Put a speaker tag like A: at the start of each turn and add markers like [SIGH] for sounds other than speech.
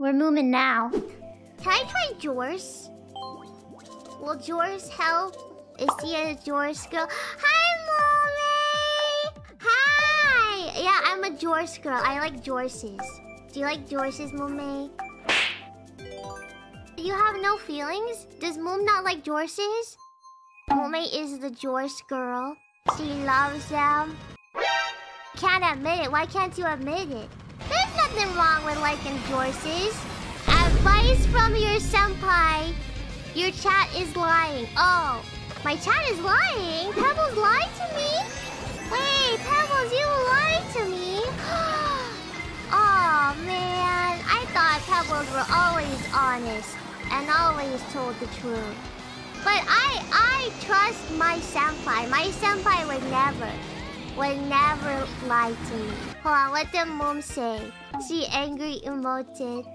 A: We're moving now. Can I try Jors? Will Jors help? Is he a Jors girl? Hi, Mommy! Hi! Yeah, I'm a Jors girl. I like Jorses. Do you like Jorses, Mommy? You have no feelings? Does Moom not like Jorses? Mommy is the Jors girl. She loves them. Can't admit it. Why can't you admit it? Nothing wrong with liking Jorses. Advice from your senpai. Your chat is lying. Oh, my chat is lying? Pebbles lied to me? Wait, Pebbles, you lied to me? [GASPS] oh, man. I thought Pebbles were always honest and always told the truth. But I, I trust my senpai. My senpai would never, would never lie to me. Hold on, what did mom say? She angry emoted.